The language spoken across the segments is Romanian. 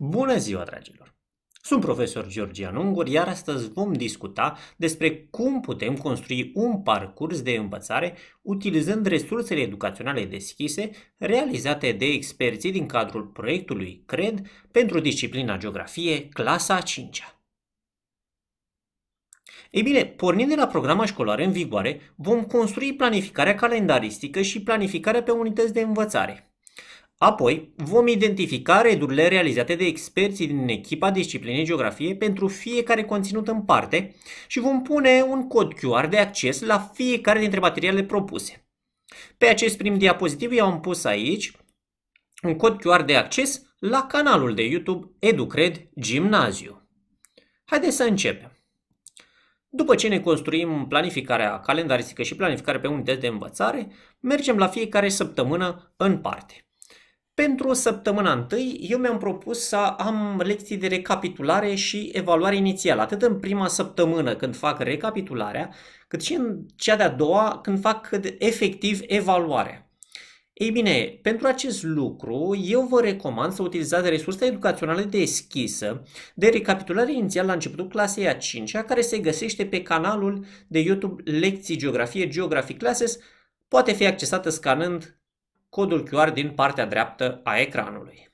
Bună ziua, dragilor! Sunt profesor Georgian Ungur, iar astăzi vom discuta despre cum putem construi un parcurs de învățare utilizând resursele educaționale deschise realizate de experții din cadrul proiectului CRED pentru disciplina Geografie, clasa a 5-a. Ei bine, pornind de la programa școlară în vigoare, vom construi planificarea calendaristică și planificarea pe unități de învățare – Apoi, vom identifica redurile realizate de experții din echipa disciplinei geografie pentru fiecare conținut în parte și vom pune un cod QR de acces la fiecare dintre materialele propuse. Pe acest prim diapozitiv eu am pus aici un cod QR de acces la canalul de YouTube EduCred Gimnaziu. Haideți să începem. După ce ne construim planificarea calendaristică și planificarea pe unități de învățare, mergem la fiecare săptămână în parte. Pentru săptămâna întâi, eu mi-am propus să am lecții de recapitulare și evaluare inițială, atât în prima săptămână când fac recapitularea, cât și în cea de-a doua când fac efectiv evaluarea. Ei bine, pentru acest lucru, eu vă recomand să utilizați resursa educațională deschisă de recapitulare inițială la începutul clasei a 5 care se găsește pe canalul de YouTube Lecții Geografie Geographic Classes, poate fi accesată scanând codul QR din partea dreaptă a ecranului.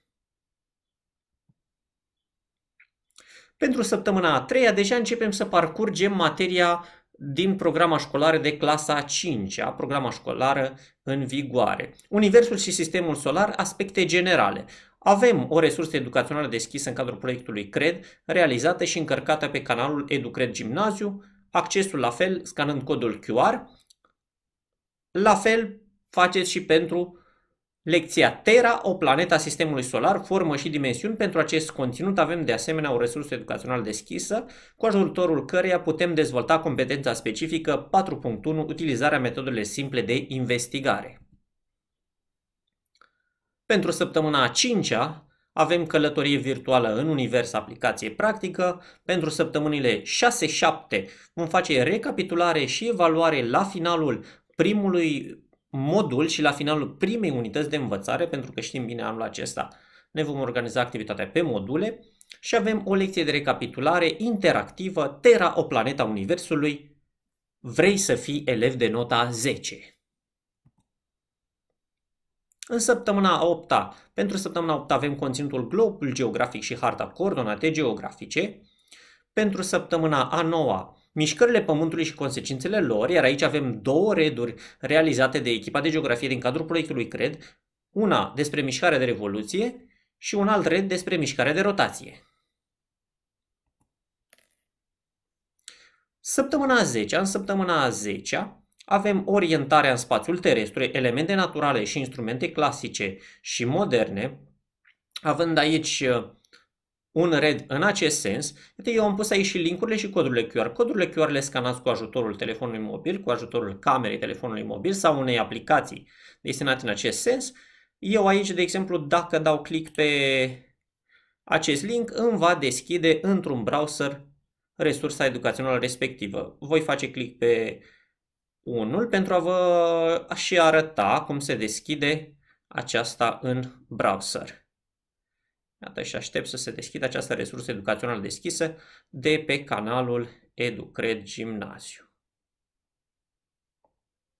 Pentru săptămâna a treia deja începem să parcurgem materia din programa școlară de clasa a 5 -a, programa școlară în vigoare. Universul și sistemul solar, aspecte generale. Avem o resursă educațională deschisă în cadrul proiectului CRED, realizată și încărcată pe canalul EduCred Gimnaziu, accesul la fel scanând codul QR. La fel faceți și pentru Lecția Terra, o planetă a Sistemului Solar, formă și dimensiuni. Pentru acest conținut avem de asemenea o resursă educațională deschisă, cu ajutorul căreia putem dezvolta competența specifică 4.1, utilizarea metodelor simple de investigare. Pentru săptămâna a 5-a avem călătorie virtuală în univers aplicație practică. Pentru săptămânile 6-7 vom face recapitulare și evaluare la finalul primului modul și la finalul primei unități de învățare, pentru că știm bine anul acesta ne vom organiza activitatea pe module și avem o lecție de recapitulare interactivă, Terra, o planetă a Universului, vrei să fii elev de nota 10. În săptămâna 8 -a, pentru săptămâna 8 avem conținutul globul geografic și harta coordonate geografice. Pentru săptămâna a 9 mișcările Pământului și consecințele lor, iar aici avem două reduri realizate de echipa de geografie din cadrul proiectului CRED, una despre mișcarea de revoluție și un alt red despre mișcarea de rotație. Săptămâna 10, în săptămâna 10 avem orientarea în spațiul terestru, elemente naturale și instrumente clasice și moderne, având aici un red în acest sens. Uite, eu am pus aici și linkurile și codurile QR. Codurile QR le scanați cu ajutorul telefonului mobil, cu ajutorul camerei telefonului mobil sau unei aplicații destinate în acest sens. Eu aici, de exemplu, dacă dau click pe acest link, îmi va deschide într-un browser resursa educațională respectivă. Voi face click pe unul pentru a vă și arăta cum se deschide aceasta în browser. Iată și aștept să se deschidă această resursă educațională deschisă de pe canalul EduCred Gimnaziu.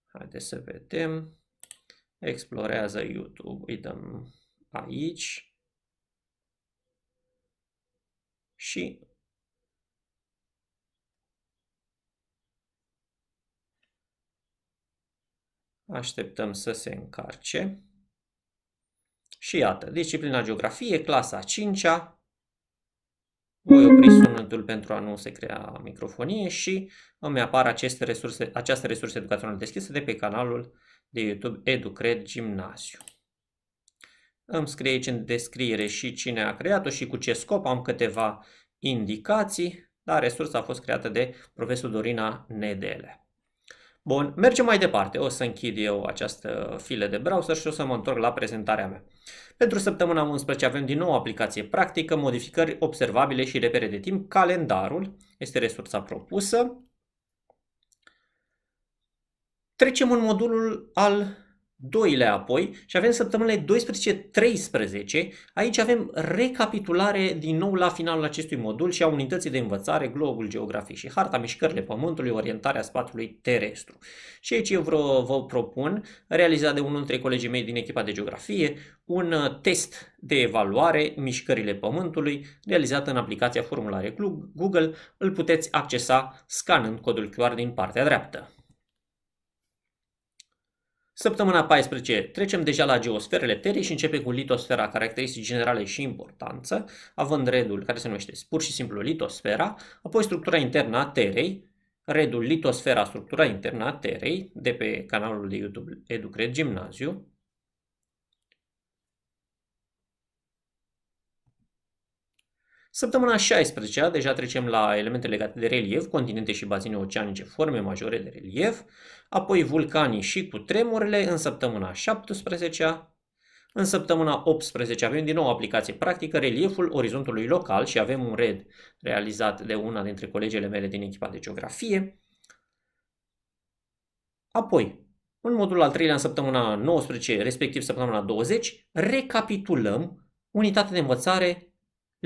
Haideți să vedem. Explorează YouTube. Îi dăm aici. Și așteptăm să se încarce. Și iată, disciplina geografie, clasa 5-a. Voi opri sunetul pentru a nu se crea microfonie și îmi apar aceste resurse, această resurse educaționale deschise de pe canalul de YouTube EduCred Gimnaziu. Îmi scrie aici în descriere și cine a creat-o și cu ce scop. Am câteva indicații, dar resursa a fost creată de profesor Dorina Nedele. Bun, mergem mai departe. O să închid eu această filă de browser și o să mă întorc la prezentarea mea. Pentru săptămâna 11 avem din nou o aplicație practică, modificări observabile și repere de timp. Calendarul este resursa propusă. Trecem în modulul al doilea apoi și avem săptămânile 12-13. Aici avem recapitulare din nou la finalul acestui modul și a unității de învățare, globul geografic și harta, mișcările pământului, orientarea spațiului terestru. Și aici eu vă, vă propun, realizat de unul dintre colegii mei din echipa de geografie, un uh, test de evaluare mișcările pământului realizat în aplicația formulare Google. Îl puteți accesa scanând codul QR din partea dreaptă. Săptămâna 14 trecem deja la geosferele Terei și începe cu litosfera, caracteristici generale și importanță, având redul care se numește pur și simplu litosfera, apoi structura internă a Terei, redul litosfera, structura internă a Terei, de pe canalul de YouTube Educred Gimnaziu, Săptămâna 16 deja trecem la elemente legate de relief, continente și bazine oceanice, forme majore de relief, apoi vulcanii și cu tremurile în săptămâna 17 în săptămâna 18 avem din nou aplicație practică, relieful orizontului local și avem un red realizat de una dintre colegele mele din echipa de geografie. Apoi, în modul al treilea, în săptămâna 19, respectiv săptămâna 20, recapitulăm unitatea de învățare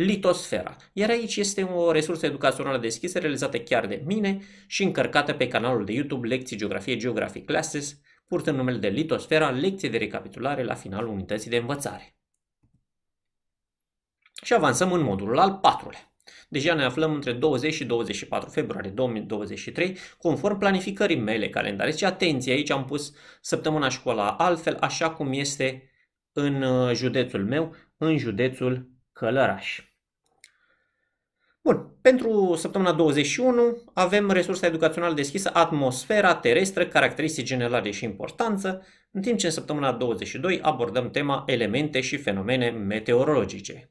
litosfera. Iar aici este o resursă educațională deschisă realizată chiar de mine și încărcată pe canalul de YouTube Lecții Geografie Geographic Classes, purtând numele de litosfera, lecție de recapitulare la finalul unității de învățare. Și avansăm în modulul al patrulea. Deja ne aflăm între 20 și 24 februarie 2023, conform planificării mele calendarice. Atenție, aici am pus săptămâna școala altfel, așa cum este în uh, județul meu, în județul Călăraș. Bun, pentru săptămâna 21 avem resursa educațională deschisă Atmosfera terestră, caracteristici generale și importanță, în timp ce în săptămâna 22 abordăm tema Elemente și fenomene meteorologice.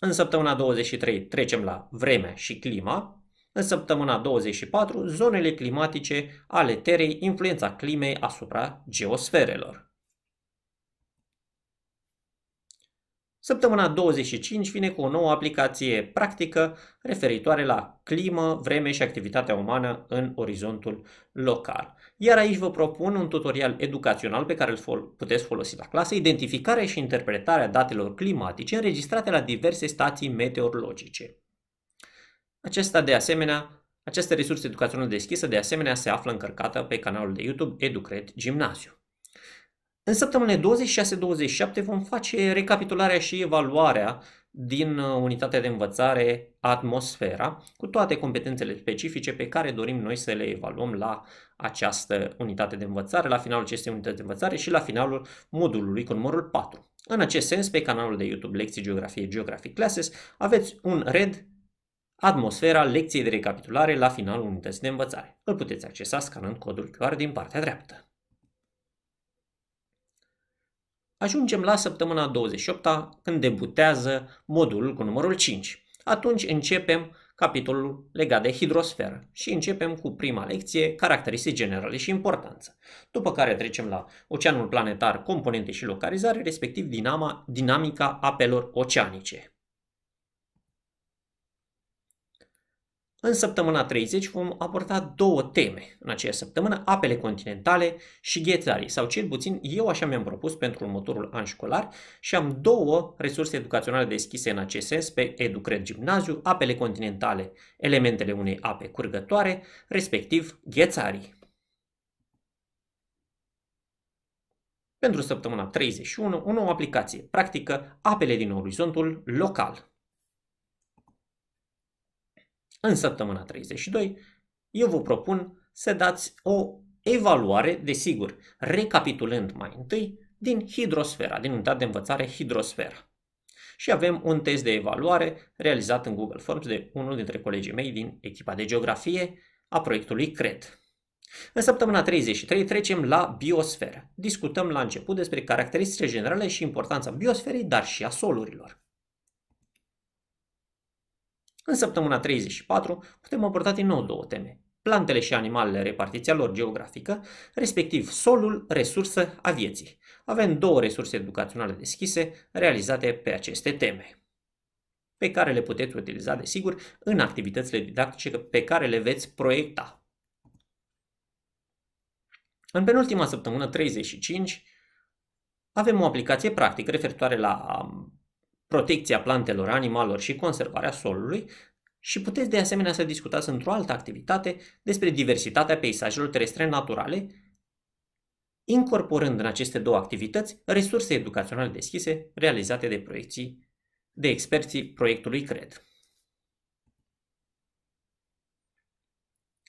În săptămâna 23 trecem la vremea și clima, în săptămâna 24 zonele climatice ale Terei, influența climei asupra geosferelor. Săptămâna 25 vine cu o nouă aplicație practică referitoare la climă, vreme și activitatea umană în orizontul local. Iar aici vă propun un tutorial educațional pe care îl puteți folosi la clasă, identificarea și interpretarea datelor climatice înregistrate la diverse stații meteorologice. Acesta de asemenea, această resursă educațională deschisă de asemenea se află încărcată pe canalul de YouTube Educred Gimnaziu. În săptămânile 26-27 vom face recapitularea și evaluarea din uh, unitatea de învățare atmosfera cu toate competențele specifice pe care dorim noi să le evaluăm la această unitate de învățare, la finalul acestei unități de învățare și la finalul modulului cu numărul 4. În acest sens, pe canalul de YouTube Lecții Geografie Geographic Classes aveți un red Atmosfera lecției de recapitulare la finalul unității de învățare. Îl puteți accesa scanând codul QR din partea dreaptă. Ajungem la săptămâna 28 când debutează modulul cu numărul 5. Atunci începem capitolul legat de hidrosferă și începem cu prima lecție, caracteristici generale și importanță. După care trecem la oceanul planetar, componente și localizare, respectiv dinama, dinamica apelor oceanice. În săptămâna 30 vom aborda două teme în aceeași săptămână, apele continentale și ghețarii, sau cel puțin eu așa mi-am propus pentru următorul an școlar și am două resurse educaționale deschise în acest sens pe Educred Gimnaziu, apele continentale, elementele unei ape curgătoare, respectiv ghețarii. Pentru săptămâna 31, o nouă aplicație practică, apele din orizontul local. În săptămâna 32, eu vă propun să dați o evaluare, desigur, recapitulând mai întâi din hidrosfera, din unitatea de învățare hidrosfera. Și avem un test de evaluare realizat în Google Forms de unul dintre colegii mei din echipa de geografie a proiectului CRED. În săptămâna 33 trecem la biosferă. Discutăm la început despre caracteristicile generale și importanța biosferei, dar și a solurilor. În săptămâna 34 putem aborda din nou două teme. Plantele și animalele, repartiția lor geografică, respectiv solul, resursă a vieții. Avem două resurse educaționale deschise realizate pe aceste teme pe care le puteți utiliza, desigur, în activitățile didactice pe care le veți proiecta. În penultima săptămână 35 avem o aplicație practică referitoare la um, protecția plantelor, animalelor și conservarea solului și puteți de asemenea să discutați într-o altă activitate despre diversitatea peisajelor terestre naturale, incorporând în aceste două activități resurse educaționale deschise realizate de proiecții de experții proiectului CRED.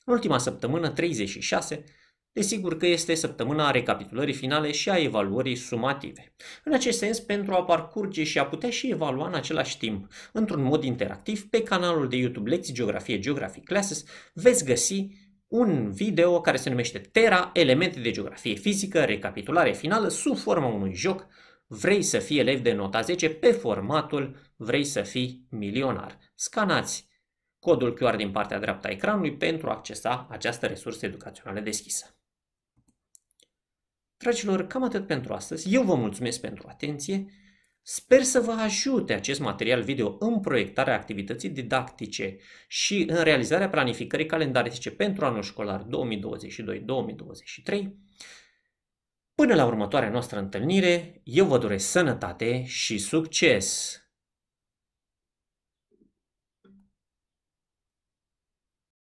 În ultima săptămână, 36, Desigur că este săptămâna recapitulării finale și a evaluării sumative. În acest sens, pentru a parcurge și a putea și evalua în același timp, într-un mod interactiv, pe canalul de YouTube Lecții Geografie Geography Classes, veți găsi un video care se numește Terra, elemente de geografie fizică, recapitulare finală, sub forma unui joc. Vrei să fii elev de nota 10 pe formatul Vrei să fii milionar. Scanați codul QR din partea dreaptă a ecranului pentru a accesa această resursă educațională deschisă. Dragilor, cam atât pentru astăzi. Eu vă mulțumesc pentru atenție. Sper să vă ajute acest material video în proiectarea activității didactice și în realizarea planificării calendaristice pentru anul școlar 2022-2023. Până la următoarea noastră întâlnire, eu vă doresc sănătate și succes!